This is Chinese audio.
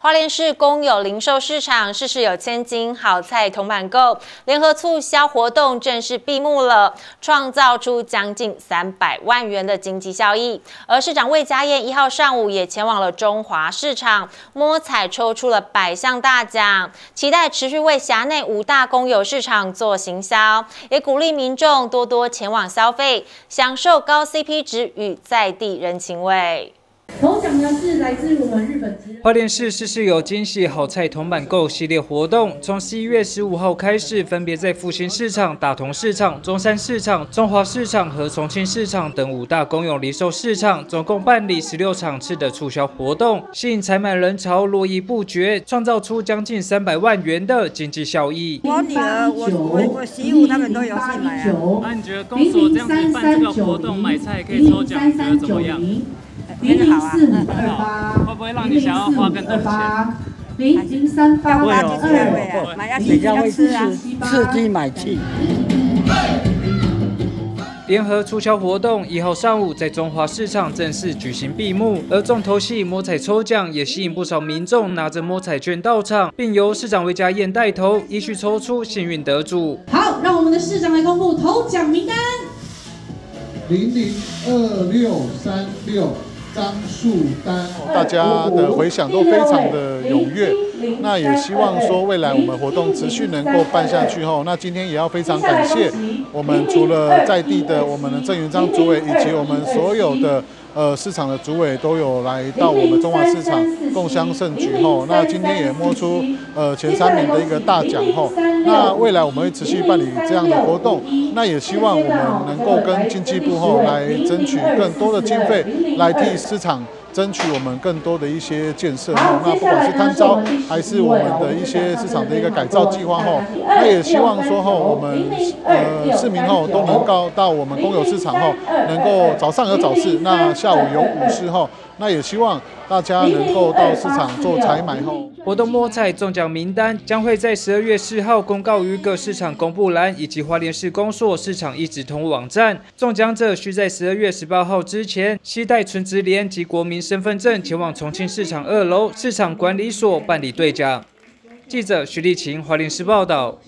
花莲市公有零售市场“事事有千金，好菜同板购”联合促销活动正式闭幕了，创造出将近三百万元的经济效益。而市长魏家燕一号上午也前往了中华市场摸彩，抽出了百项大奖，期待持续为辖内五大公有市场做行销，也鼓励民众多多前往消费，享受高 CP 值与在地人情味。头奖呢是来自我们日本。花莲市事事有惊喜好菜铜板购系列活动，从十一月十五号开始，分别在复兴市场、大同市场、中山市场、中华市场和重庆市场等五大公有零售市场，总共办理十六场次的促销活动，吸引采买人潮络绎不绝，创造出将近三百万元的经济效益。我女儿、我我我媳妇他们都有进来啊。那你觉得公所这样子办这个活动买菜可以抽奖，觉得怎么样？零零四五二八，会不会让你想要花更多钱？零零三八八二，买下去要吃啊，刺激买气。联合促销活动一号上午在中华市场正式举行闭幕，而重头戏摸彩抽奖也吸引不少民众拿着摸彩券到场，并由市长魏家燕带头，依序抽出幸运得主。好，让我们的市长来公布头奖名单：零零二六三六。张树丹，大家的回响都非常的踊跃，那也希望说未来我们活动持续能够办下去后，那今天也要非常感谢我们除了在地的我们的郑元璋主委以及我们所有的。呃，市场的主委都有来到我们中华市场共襄盛举后，那今天也摸出呃前三名的一个大奖后，那未来我们会持续办理这样的活动，那也希望我们能够跟经济部后来争取更多的经费来替市场。争取我们更多的一些建设哈，那不管是摊招还是我们的一些市场的一个改造计划后，那也希望说后我们呃市民后都能够到我们公有市场后，能够早上有早市，那下午有午市后。那也希望大家能够到市场做采买后，活动摸彩中奖名单将会在十二月四号公告于各市场公布栏以及花莲市公所市场一直通网站。中奖者需在十二月十八号之前携带存值联及国民身份证前往重庆市场二楼市场管理所办理兑奖。记者徐丽琴，华林市报道。